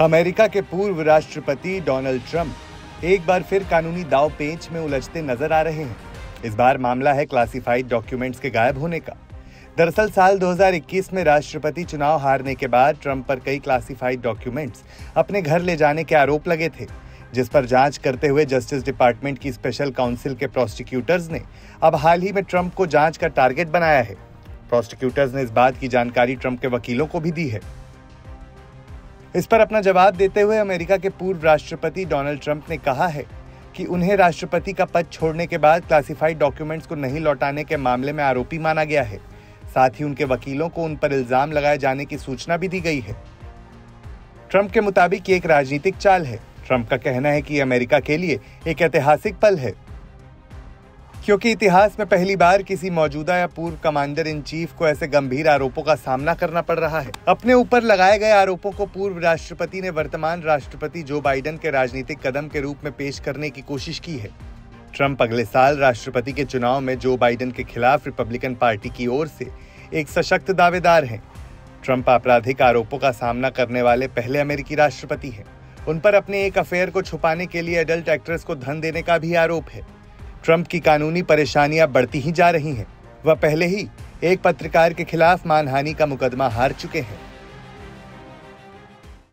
America के पूर्व राष्ट्रपति डोनाल्ड ट्रंप एक बार फिर कानूनी दाव पेंच में उलझते नज़र आ रहे हैं। इस बार मामला है क्लासिफाइड डॉक्यूमेंट्स के गायब होने का। दरअसल साल 2021 में राष्ट्रपति चुनाव हारने के बाद ट्रंप पर कई क्लासिफाइड डॉक्यूमेंट्स अपने घर ले जाने के आरोप लगे थे, जिस पर जाँच करते हुए जस्टिस डिपार्टमेंट की स्पेशल काउंसिल के प्रोसिक्यूटर्स ने अब हाल ही में ट्रंप को जाँच का टारगेट बनाया है। प्रोसिक्यूटर्स ने इस बात की जानकारी ट्रंप के वकीलों को भी दी है। इस पर अपना जवाब देते हुए अमेरिका के पूर्व राष्ट्रपति डोनाल्ड ट्रंप ने कहा है कि उन्हें राष्ट्रपति का पद छोड़ने के बाद क्लासिफाइड डॉक्यूमेंट्स को नहीं लौटाने के मामले में आरोपी माना गया है। साथ ही उनके वकीलों को उन पर इल्ज़ाम लगाए जाने की सूचना भी दी गई है। ट्रंप के मुताबिक ये एक राजनीतिक चाल है। ट्रंप का कहना है कि अमेरिका के लिए एक ऐतिहासिक पल है। क्योंकि इतिहास में पहली बार किसी मौजूदा या पूर्व कमांडर इन चीफ को ऐसे गंभीर आरोपों का सामना करना पड़ रहा है। अपने ऊपर लगाए गए आरोपों को पूर्व राष्ट्रपति ने वर्तमान राष्ट्रपति जो बाइडेन के राजनीतिक कदम के रूप में पेश करने की कोशिश की है। ट्रंप अगले साल राष्ट्रपति के चुनाव में जो बाइडेन के खिलाफ रिपब्लिकन पार्टी की ओर से एक सशक्त दावेदार हैं। ट्रंप आपराधिक आरोपों का सामना करने वाले पहले अमेरिकी राष्ट्रपति हैं। उन पर अपने एक अफेयर को छुपाने के लिए एडल्ट एक्ट्रेस को धन देने का भी आरोप है। ट्रंप की कानूनी परेशानियाँ बढ़ती ही जा रही हैं। वह पहले ही एक पत्रकार के खिलाफ मानहानि का मुकदमा हार चुके हैं।